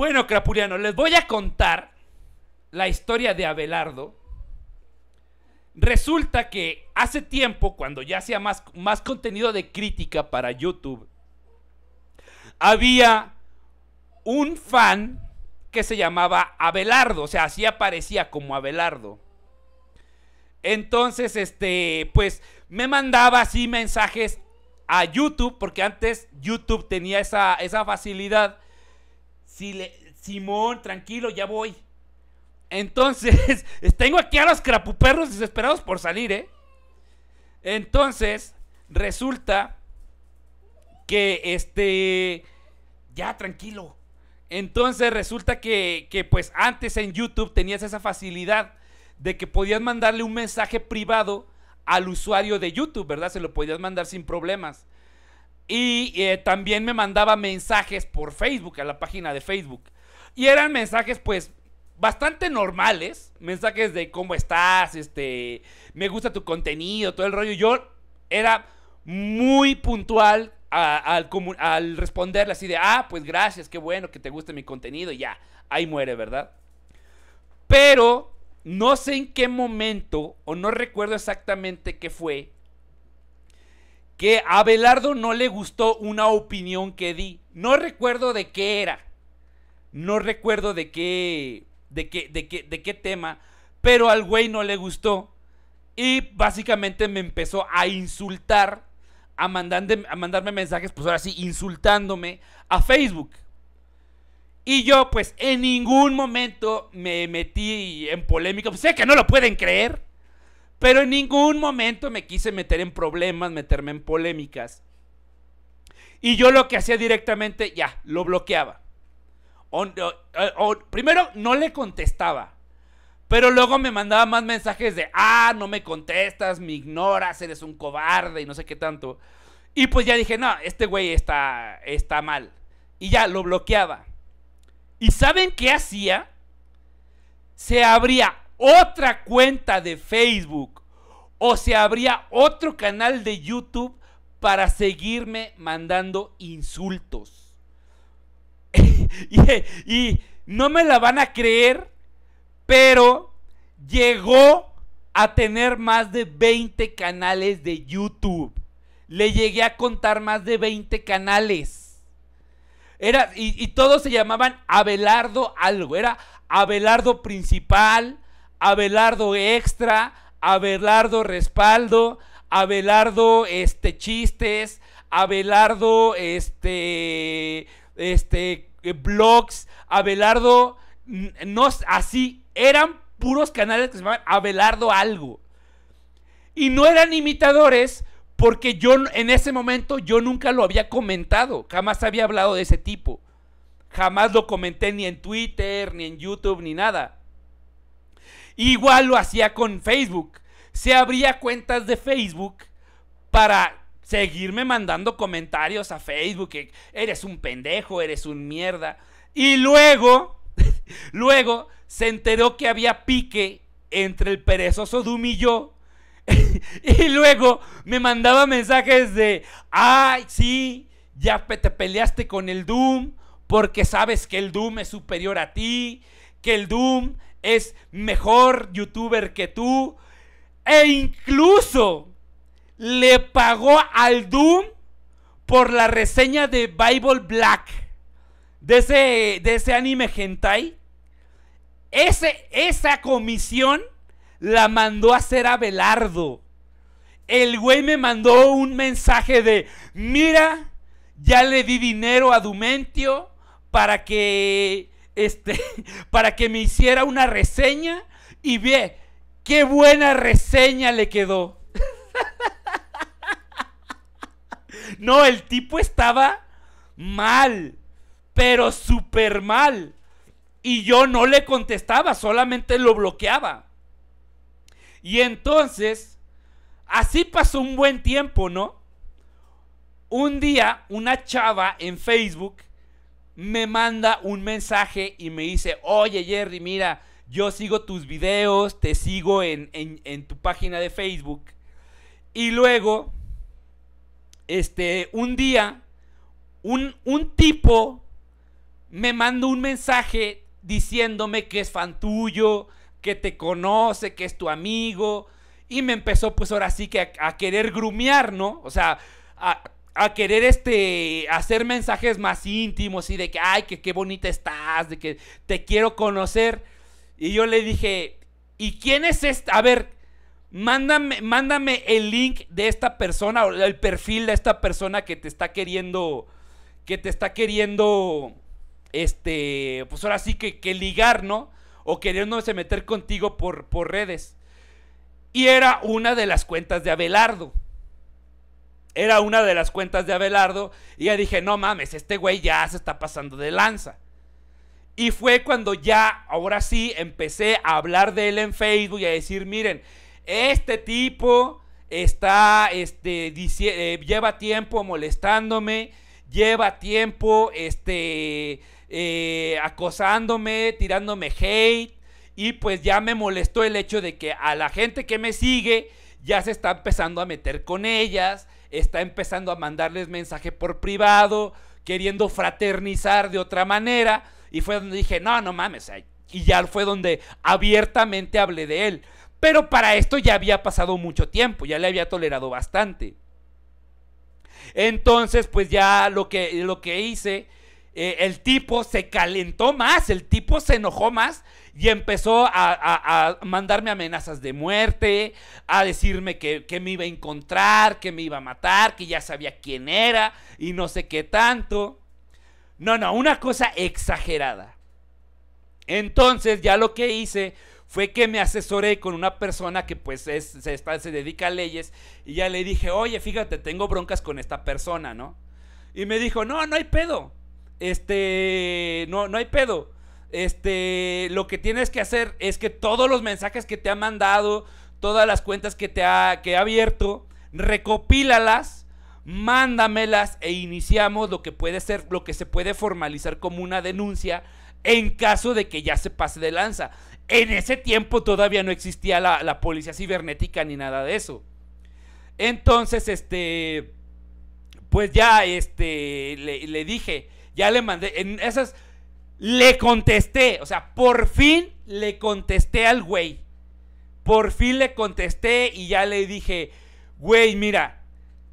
Bueno, Crapuriano, les voy a contar la historia de Abelardo. Resulta que hace tiempo, cuando ya hacía más, más contenido de crítica para YouTube, había un fan que se llamaba Abelardo, o sea, así aparecía como Abelardo. Entonces, este, pues me mandaba así mensajes a YouTube, porque antes YouTube tenía esa, esa facilidad. Si le, Simón, tranquilo, ya voy. Entonces, tengo aquí a los crapuperros desesperados por salir, ¿eh? Entonces, resulta que este. Ya, tranquilo. Entonces resulta que, que, pues antes en YouTube tenías esa facilidad de que podías mandarle un mensaje privado al usuario de YouTube, ¿verdad? Se lo podías mandar sin problemas. Y eh, también me mandaba mensajes por Facebook, a la página de Facebook. Y eran mensajes pues bastante normales, mensajes de cómo estás, este, me gusta tu contenido, todo el rollo. Yo era muy puntual al, al responderle así de, ah, pues gracias, qué bueno que te guste mi contenido, y ya, ahí muere, ¿verdad? Pero no sé en qué momento, o no recuerdo exactamente qué fue, que a Belardo no le gustó una opinión que di. No recuerdo de qué era. No recuerdo de qué, de qué, de qué, de qué tema, pero al güey no le gustó. Y básicamente me empezó a insultar a, a mandarme mensajes, pues ahora sí, insultándome a Facebook. Y yo, pues, en ningún momento me metí en polémica. Pues, sé que no lo pueden creer. Pero en ningún momento me quise meter en problemas, meterme en polémicas. Y yo lo que hacía directamente, ya, lo bloqueaba. primero, no le contestaba. Pero luego me mandaba más mensajes de, ah, no me contestas, me ignoras, eres un cobarde y no sé qué tanto. Y pues ya dije, no, este güey está, está mal. Y ya lo bloqueaba. ¿Y saben qué hacía? Se abría otra cuenta de Facebook o se abría otro canal de YouTube para seguirme mandando insultos. y, y no me la van a creer, pero llegó a tener más de 20 canales de YouTube. Le llegué a contar más de 20 canales. Era, y, todos se llamaban Abelardo algo. Era Abelardo principal, Abelardo extra, Abelardo respaldo, Abelardo este chistes, Abelardo este este blogs, Abelardo no así eran puros canales que se llamaban Abelardo algo. Y no eran imitadores porque yo en ese momento yo nunca lo había comentado, jamás había hablado de ese tipo. Jamás lo comenté ni en Twitter, ni en YouTube, ni nada. Igual lo hacía con Facebook. Se abría cuentas de Facebook para seguirme mandando comentarios a Facebook eres un pendejo, eres un mierda. Y luego, luego se enteró que había pique entre el perezoso Doom y yo. y luego me mandaba mensajes de, ay, sí, ya te peleaste con el Doom porque sabes que el Doom es superior a ti, que el Doom es mejor youtuber que tú. E incluso le pagó al Doom por la reseña de Bible Black. De ese, de ese anime hentai. Ese, esa comisión la mandó a hacer a Belardo. El güey me mandó un mensaje de, mira, ya le di dinero a Dumentio para que, este, para que me hiciera una reseña y ve, qué buena reseña le quedó. no, el tipo estaba mal, pero súper mal. Y yo no le contestaba, solamente lo bloqueaba. Y entonces, así pasó un buen tiempo, ¿no? Un día, una chava en Facebook me manda un mensaje y me dice, oye Jerry, mira, yo sigo tus videos, te sigo en, tu página de Facebook. Y luego, este, un día, un, un tipo me manda un mensaje diciéndome que es fan tuyo, que te conoce, que es tu amigo. Y me empezó pues ahora sí que a, querer grumear, ¿no? O sea, a, querer este, hacer mensajes más íntimos y de que, ay, que qué bonita estás, de que te quiero conocer. Y yo le dije, ¿y quién es esta? A ver, mándame, mándame el link de esta persona o el perfil de esta persona que te está queriendo, que te está queriendo, este, pues ahora sí que, que ligar, ¿no? O queriéndose meter contigo por, por redes. Y era una de las cuentas de Abelardo. Era una de las cuentas de Abelardo. Y ya dije, no mames, este güey ya se está pasando de lanza. Y fue cuando ya, ahora sí, empecé a hablar de él en Facebook y a decir, miren, este tipo está, este, eh, lleva tiempo molestándome, lleva tiempo, este, eh, acosándome, tirándome hate. Y pues ya me molestó el hecho de que a la gente que me sigue ya se está empezando a meter con ellas, está empezando a mandarles mensaje por privado, queriendo fraternizar de otra manera. Y fue donde dije, no, no mames. Y ya fue donde abiertamente hablé de él. Pero para esto ya había pasado mucho tiempo, ya le había tolerado bastante. Entonces, pues ya lo que, lo que hice, eh, el tipo se calentó más, el tipo se enojó más y empezó a, mandarme amenazas de muerte, a decirme que, que, me iba a encontrar, que me iba a matar, que ya sabía quién era y no sé qué tanto. No, no, una cosa exagerada. Entonces ya lo que hice fue que me asesoré con una persona que pues es, se, se dedica a leyes y ya le dije, oye, fíjate, tengo broncas con esta persona, ¿no? Y me dijo, no, no hay pedo. Este, no, no hay pedo. Este, lo que tienes que hacer es que todos los mensajes que te ha mandado, todas las cuentas que te ha, que ha abierto, recopílalas, mándamelas e iniciamos lo que puede ser, lo que se puede formalizar como una denuncia en caso de que ya se pase de lanza. En ese tiempo todavía no existía la, policía cibernética ni nada de eso. Entonces, este, pues ya, este, le, dije, ya le mandé, en esas, le contesté, o sea, por fin le contesté al güey. Por fin le contesté y ya le dije, güey, mira,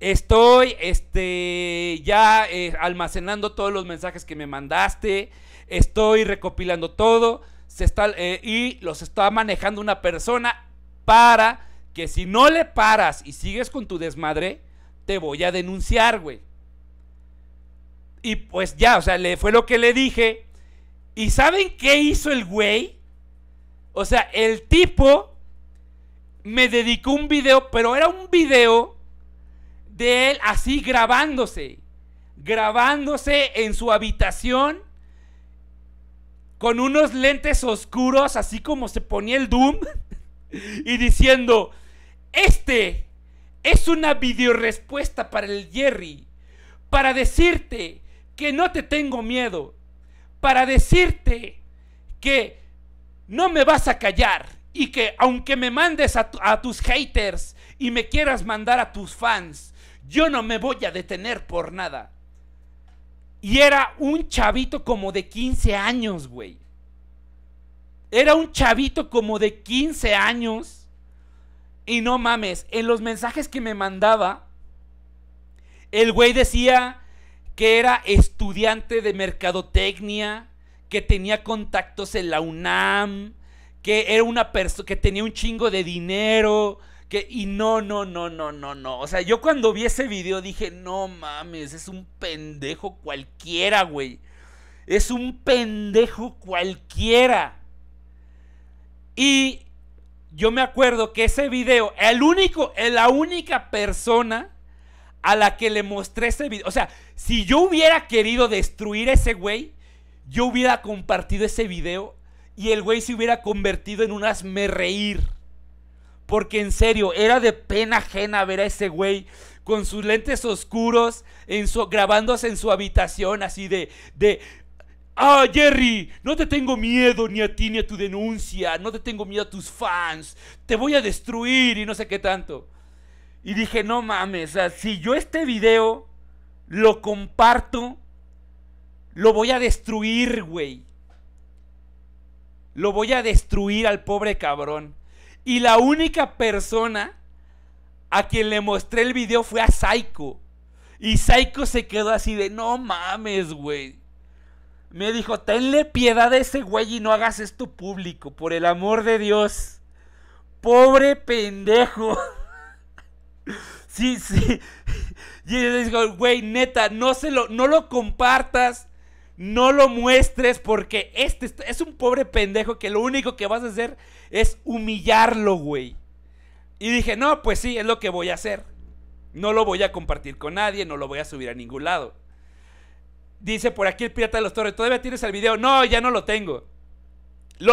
estoy, este, ya eh, almacenando todos los mensajes que me mandaste, estoy recopilando todo se está, eh, y los está manejando una persona para que si no le paras y sigues con tu desmadre, te voy a denunciar, güey. Y pues ya, o sea, le fue lo que le dije. ¿Y saben qué hizo el güey? O sea, el tipo me dedicó un video, pero era un video de él así grabándose. Grabándose en su habitación con unos lentes oscuros, así como se ponía el Doom, y diciendo, este es una videorespuesta para el Jerry, para decirte que no te tengo miedo, para decirte que no me vas a callar y que aunque me mandes a, tus haters y me quieras mandar a tus fans, yo no me voy a detener por nada. Y era un chavito como de 15 años, güey. Era un chavito como de 15 años. Y no mames, en los mensajes que me mandaba, el güey decía que era estudiante de mercadotecnia, que tenía contactos en la UNAM, que era una persona que tenía un chingo de dinero, y no, no, no, no, no, no. O sea, yo cuando vi ese video dije, no mames, es un pendejo cualquiera, güey. Es un pendejo cualquiera. Y yo me acuerdo que ese video, el único, la única persona a la que le mostré ese video, o sea, si yo hubiera querido destruir ese güey, yo hubiera compartido ese video y el güey se hubiera convertido en un asme reír. Porque en serio, era de pena ajena ver a ese güey con sus lentes oscuros, en su, grabándose en su habitación, así de, de, Ah, Jerry, no te tengo miedo ni a ti ni a tu denuncia, no te tengo miedo a tus fans, te voy a destruir y no sé qué tanto. Y dije, no mames, o sea, si yo este video lo comparto, Lo voy a destruir, güey. Lo voy a destruir al pobre cabrón. Y la única persona a quien le mostré el video fue a Psycho. Y Psycho se quedó así de, no mames, güey. Me dijo, tenle piedad a ese güey y no hagas esto público, por el amor de Dios. Pobre pendejo. sí, sí. Y le digo, güey, neta, no, se lo, no lo compartas no lo muestres porque este es un pobre pendejo que lo único que vas a hacer es humillarlo, güey. Y dije, no, pues sí, es lo que voy a hacer. No lo voy a compartir con nadie, no lo voy a subir a ningún lado. Dice por aquí el Pirata de los Torres, ¿todavía tienes el video? No, ya no lo tengo.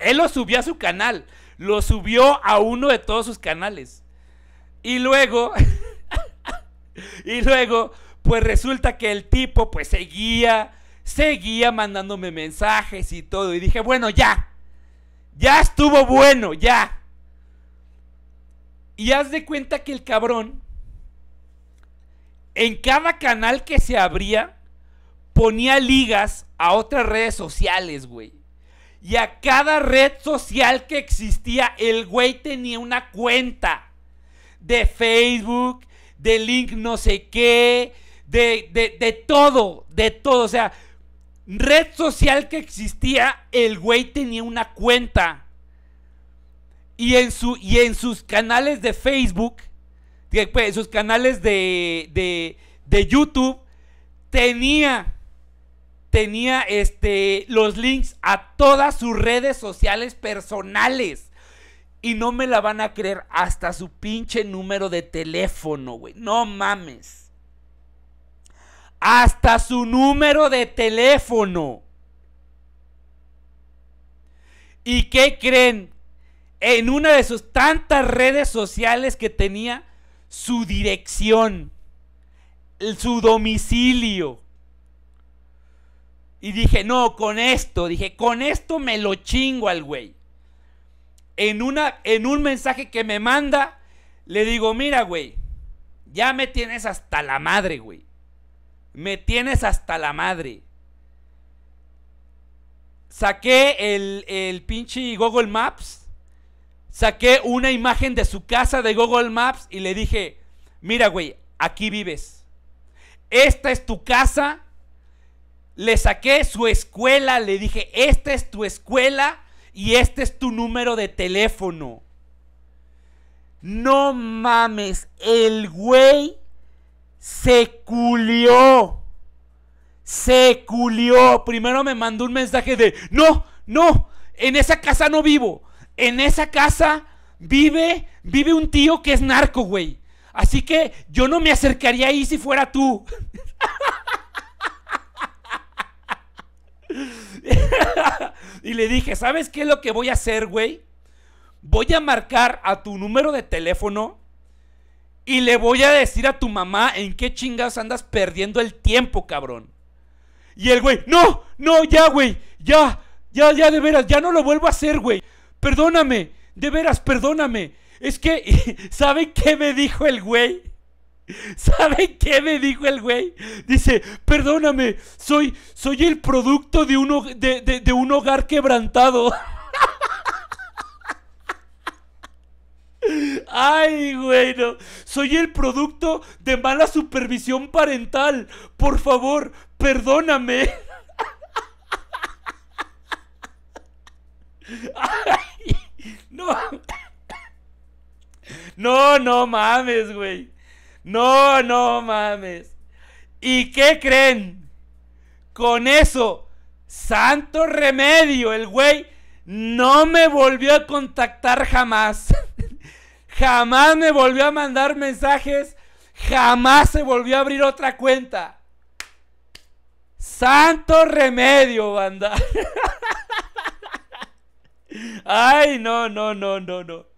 él lo subió a su canal. Lo subió a uno de todos sus canales. Y luego, y luego, pues resulta que el tipo pues seguía seguía mandándome mensajes y todo. Y dije, bueno, ya. Ya estuvo bueno, ya. Y haz de cuenta que el cabrón, en cada canal que se abría, ponía ligas a otras redes sociales, güey. Y a cada red social que existía, el güey tenía una cuenta de Facebook, de link no sé qué, de, de, de todo, de todo. O sea, red social que existía, el güey tenía una cuenta. Y en, su, y en sus canales de Facebook, pues, en sus canales de, de, de YouTube, tenía, tenía este, los links a todas sus redes sociales personales. Y no me la van a creer hasta su pinche número de teléfono, güey. No mames hasta su número de teléfono. ¿Y qué creen? En una de sus tantas redes sociales que tenía, su dirección, su domicilio. Y dije, no, con esto, dije, con esto me lo chingo al güey. En, una, en un mensaje que me manda, le digo, mira, güey, ya me tienes hasta la madre, güey. Me tienes hasta la madre. Saqué el, el pinche Google Maps. Saqué una imagen de su casa de Google Maps y le dije, mira, güey, aquí vives. Esta es tu casa. Le saqué su escuela, le dije, esta es tu escuela y este es tu número de teléfono. No mames, el güey se culió. Se culió. Primero me mandó un mensaje de, no, no, en esa casa no vivo. En esa casa vive, vive un tío que es narco, güey. Así que yo no me acercaría ahí si fuera tú. y le dije, ¿sabes qué es lo que voy a hacer, güey? Voy a marcar a tu número de teléfono y le voy a decir a tu mamá en qué chingas andas perdiendo el tiempo, cabrón. Y el güey, no, no, ya, güey, ya, ya, ya, de veras, ya no lo vuelvo a hacer, güey. Perdóname, de veras, perdóname. Es que, ¿saben qué me dijo el güey? ¿Saben qué me dijo el güey? Dice, perdóname, soy, soy el producto de un, de, un hogar quebrantado. Ay, güey, no. Soy el producto de mala supervisión parental. Por favor, perdóname. No. No, no mames, güey. No, no mames. ¿Y qué creen? Con eso, santo remedio, el güey no me volvió a contactar jamás. Jamás me volvió a mandar mensajes. Jamás se volvió a abrir otra cuenta. Santo remedio, banda. Ay, no, no, no, no, no.